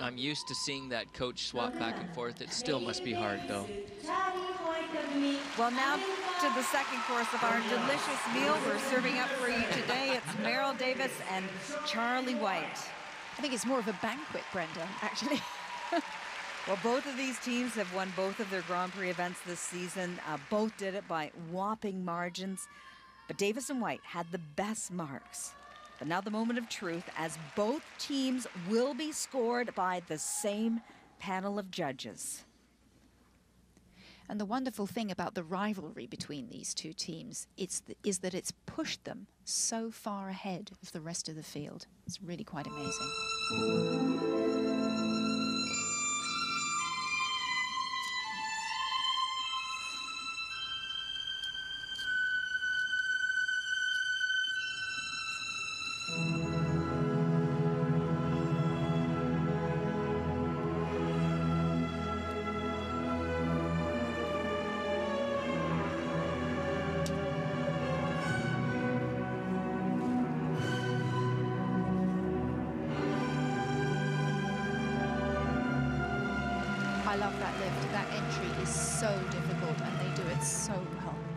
I'm used to seeing that coach swap back and forth. It still must be hard, though. Well, now to the second course of our delicious meal we're serving up for you today. It's Meryl Davis and Charlie White. I think it's more of a banquet, Brenda, actually. well, both of these teams have won both of their Grand Prix events this season. Uh, both did it by whopping margins. But Davis and White had the best marks. But now the moment of truth as both teams will be scored by the same panel of judges. And the wonderful thing about the rivalry between these two teams the, is that it's pushed them so far ahead of the rest of the field. It's really quite amazing. I love that lift. That entry is so difficult and they do it so well.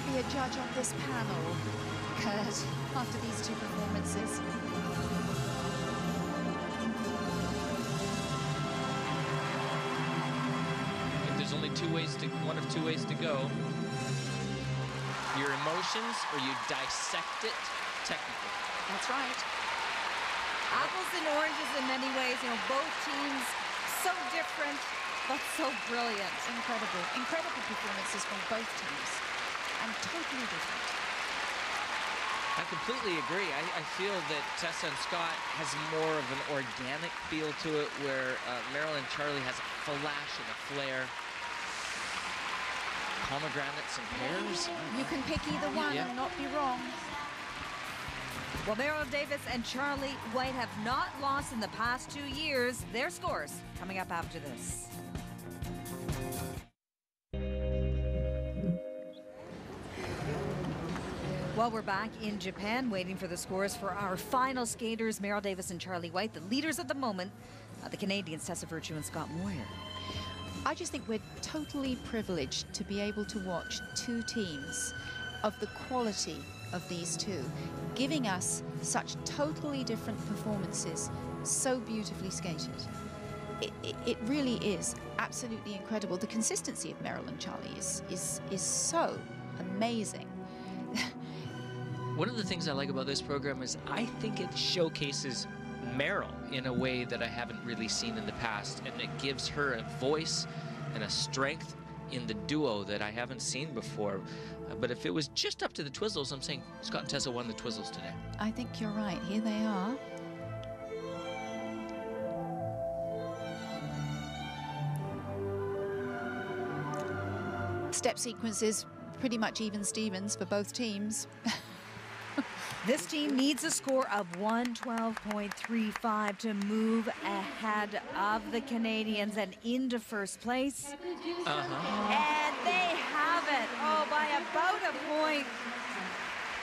To be a judge on this panel, Kurt, after these two performances. If there's only two ways to, one of two ways to go, your emotions or you dissect it technically. That's right. Apples and oranges in many ways. You know, both teams so different, but so brilliant. Incredible, incredible performances from both teams, and totally different. I completely agree. I, I, feel that Tessa and Scott has more of an organic feel to it, where uh, Meryl and Charlie has a flash and a flare. Pomegranates and pears. You can pick either one yeah. and not be wrong. Well, Meryl Davis and Charlie White have not lost in the past two years. Their scores coming up after this. Well, we're back in Japan waiting for the scores for our final skaters, Meryl Davis and Charlie White, the leaders at the moment, uh, the Canadians, Tessa Virtue and Scott Moir. I just think we're totally privileged to be able to watch two teams of the quality of these two, giving us such totally different performances, so beautifully skated. It, it, it, really is absolutely incredible. The consistency of Meryl and Charlie is, is, is so amazing. One of the things I like about this program is I think it showcases Meryl in a way that I haven't really seen in the past, and it gives her a voice and a strength in the duo that I haven't seen before. Uh, but if it was just up to the Twizzles, I'm saying Scott and Tessa won the Twizzles today. I think you're right. Here they are. Step sequences pretty much even Stevens for both teams. This team needs a score of 112.35 to move ahead of the Canadians and into first place. Uh-huh. And they have it. Oh, by about a point.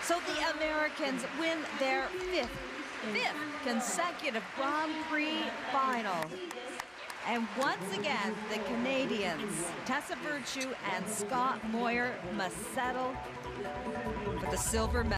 So the Americans win their fifth, fifth consecutive Grand Prix final. And once again, the Canadians, Tessa Virtue and Scott Moir, must settle for the silver medal.